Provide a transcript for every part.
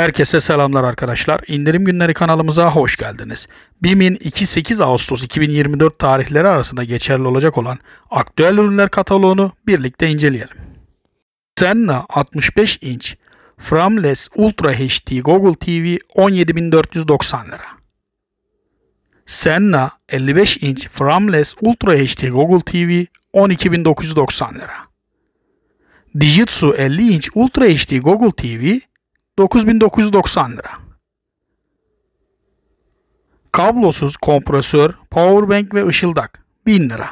Herkese selamlar arkadaşlar. İndirim günleri kanalımıza hoş geldiniz. BİM'in 2-8 Ağustos 2024 tarihleri arasında geçerli olacak olan aktüel ürünler kataloğunu birlikte inceleyelim. Senna 65 inç Frameless Ultra HD Google TV 17.490 lira. Senna 55 inç Frameless Ultra HD Google TV 12.990 lira. Dijitsu 50 inç Ultra HD Google TV 9990 lira. Kablosuz kompresör, powerbank ve ışıldak 1000 lira.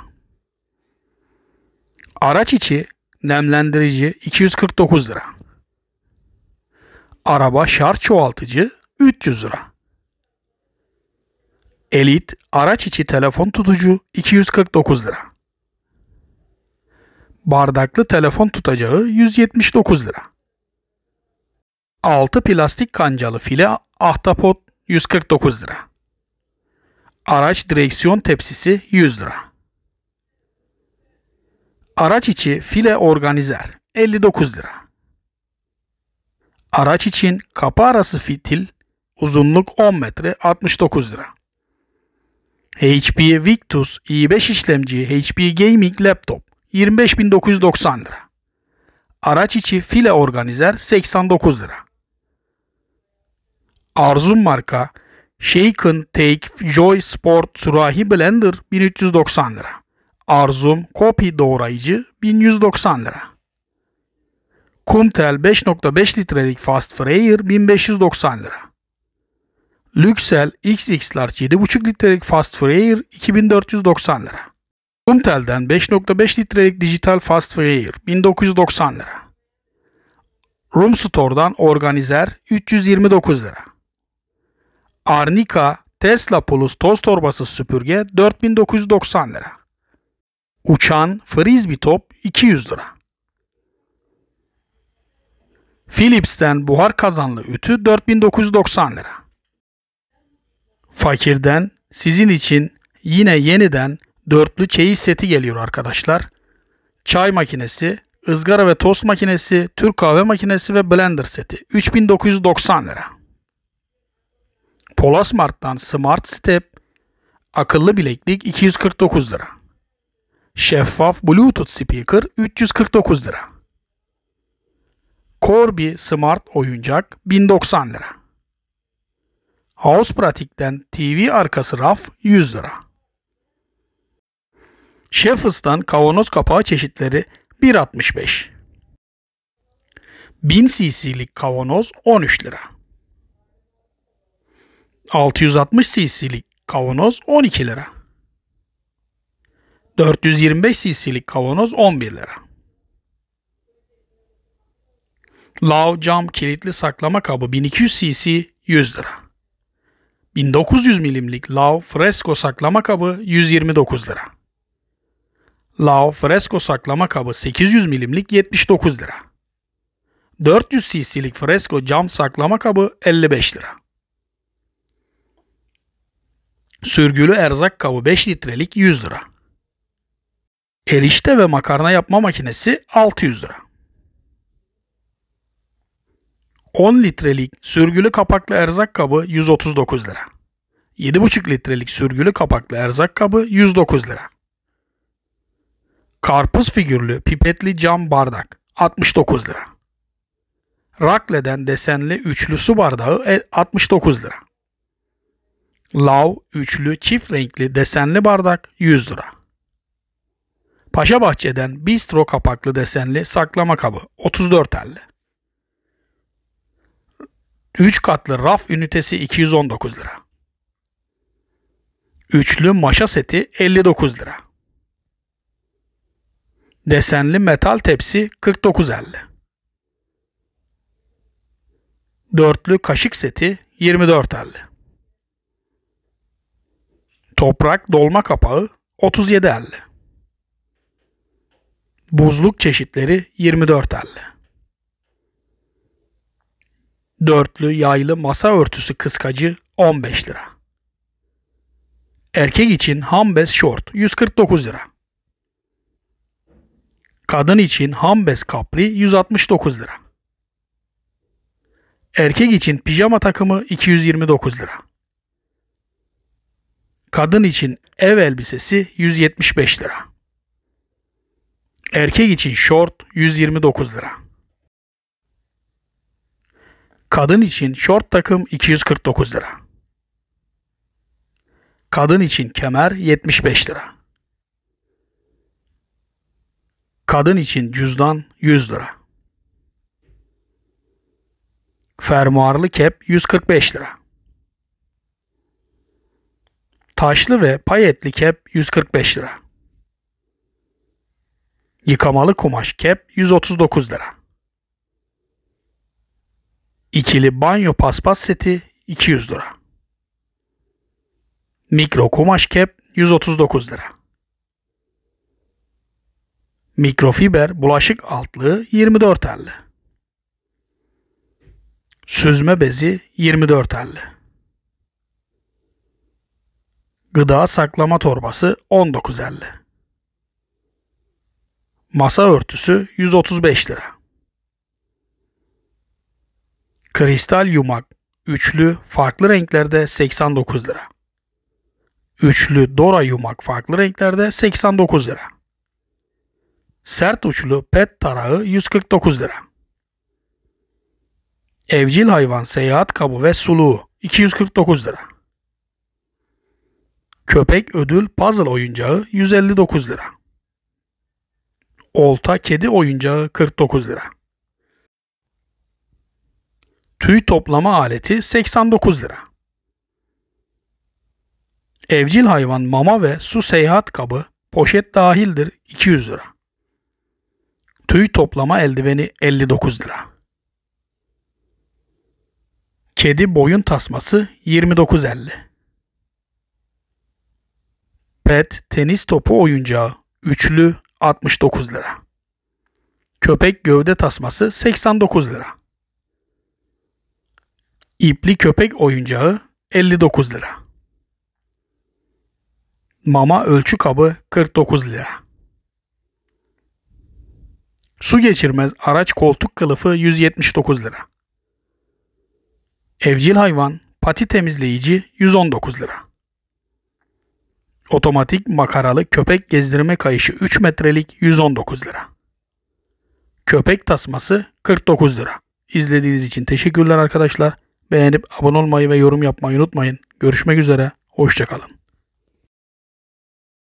Araç içi nemlendirici 249 lira. Araba şarj çoğaltıcı 300 lira. Elit araç içi telefon tutucu 249 lira. Bardaklı telefon tutacağı 179 lira. 6 plastik kancalı file ahtapot 149 lira. Araç direksiyon tepsisi 100 lira. Araç içi file organizer 59 lira. Araç için kapı arası fitil uzunluk 10 metre 69 lira. HP Victus i5 işlemci HP Gaming Laptop 25.990 lira. Araç içi file organizer 89 lira. Arzum marka Shaken Take Joy Sport Surahi Blender 1390 lira. Arzum Kopi doğrayıcı 1190 lira. Kumtel 5.5 litrelik Fast Fryer 1590 lira. Lüksel XX Large 7.5 litrelik Fast Fryer 2490 lira. Kumtel'den 5.5 litrelik Digital Fast Fryer 1990 lira. Room Store'dan Organizer 329 lira. Arnica Tesla Plus toz torbası süpürge 4990 lira. Uçan frisbee top 200 lira. Philips'ten buhar kazanlı ütü 4990 lira. Fakirden sizin için yine yeniden dörtlü çeyiz seti geliyor arkadaşlar. Çay makinesi, ızgara ve tost makinesi, Türk kahve makinesi ve blender seti 3990 lira. Polasmart'tan Smart Step akıllı bileklik 249 lira. Şeffaf Bluetooth speaker 349 lira. Corby Smart oyuncak 1090 lira. House Pratik'ten TV arkası raf 100 lira. Sheffels'tan kavanoz kapağı çeşitleri 1.65. 1000 cc'lik kavanoz 13 lira. 660 cc'lik kavanoz 12 lira. 425 cc'lik kavanoz 11 lira. Lav cam kilitli saklama kabı 1200 cc 100 lira. 1900 milimlik Lav fresko saklama kabı 129 lira. Lav fresko saklama kabı 800 milimlik 79 lira. 400 cc'lik fresko cam saklama kabı 55 lira. Sürgülü erzak kabı 5 litrelik 100 lira. Erişte ve makarna yapma makinesi 600 lira. 10 litrelik sürgülü kapaklı erzak kabı 139 lira. 7,5 litrelik sürgülü kapaklı erzak kabı 109 lira. Karpuz figürlü pipetli cam bardak 69 lira. Rakle'den desenli üçlü su bardağı 69 lira. Lav üçlü çift renkli desenli bardak 100 lira. Paşa Bahçe'den bistro kapaklı desenli saklama kabı 34.50. 3 katlı raf ünitesi 219 lira. Üçlü maşa seti 59 lira. Desenli metal tepsi 49.50. Dörtlü kaşık seti 24.50. Toprak dolma kapağı 37.50. Buzluk çeşitleri 24.50. Dörtlü yaylı masa örtüsü kıskacı 15 lira. Erkek için hambes short 149 lira. Kadın için hambes kapri 169 lira. Erkek için pijama takımı 229 lira. Kadın için ev elbisesi 175 lira. Erkek için şort 129 lira. Kadın için şort takım 249 lira. Kadın için kemer 75 lira. Kadın için cüzdan 100 lira. Fermuarlı kep 145 lira. Taşlı ve payetli kep 145 lira. Yıkamalı kumaş kep 139 lira. İkili banyo paspas seti 200 lira. Mikro kumaş kep 139 lira. Mikrofiber bulaşık altlığı 24.50. Süzme bezi 24.50. Gıda saklama torbası 19.50. Masa örtüsü 135 lira. Kristal yumak üçlü farklı renklerde 89 lira. Üçlü Dora yumak farklı renklerde 89 lira. Sert uçlu pet tarağı 149 lira. Evcil hayvan seyahat kabı ve suluğu 249 lira. Köpek ödül puzzle oyuncağı 159 lira. Olta kedi oyuncağı 49 lira. Tüy toplama aleti 89 lira. Evcil hayvan mama ve su seyahat kabı poşet dahildir 200 lira. Tüy toplama eldiveni 59 lira. Kedi boyun tasması 29.50. Pet tenis topu oyuncağı üçlü 69 lira. Köpek gövde tasması 89 lira. İpli köpek oyuncağı 59 lira. Mama ölçü kabı 49 lira. Su geçirmez araç koltuk kılıfı 179 lira. Evcil hayvan pati temizleyici 119 lira. Otomatik makaralı köpek gezdirme kayışı 3 metrelik 119 lira. Köpek tasması 49 lira. İzlediğiniz için teşekkürler arkadaşlar. Beğenip abone olmayı ve yorum yapmayı unutmayın. Görüşmek üzere. Hoşçakalın.